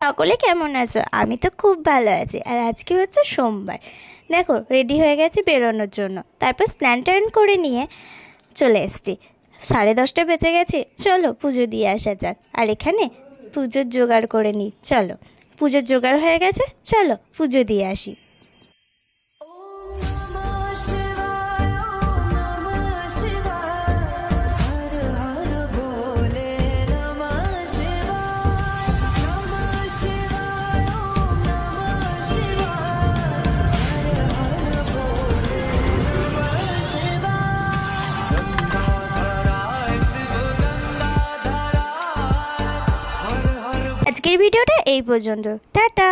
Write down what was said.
সকলে কেমন আছো? আমি তো খুব ভালো আছি। আর আজকে হচ্ছে সোমবার। দেখো রেডি হয়ে গেছি বেরোনোর জন্য। তারপর স্নান টান করে নিয়ে চলে এসছি। সাড়ে দশটা বেঁচে গেছে। চলো, পুজো দিয়ে আসা যাক। আর এখানে পুজোর জোগাড় করে নিই। চলো, পুজোর জোগাড় হয়ে গেছে। চলো, পুজো দিয়ে আসি। আজকের ভিডিওটা এই পর্যন্ত। টাটা।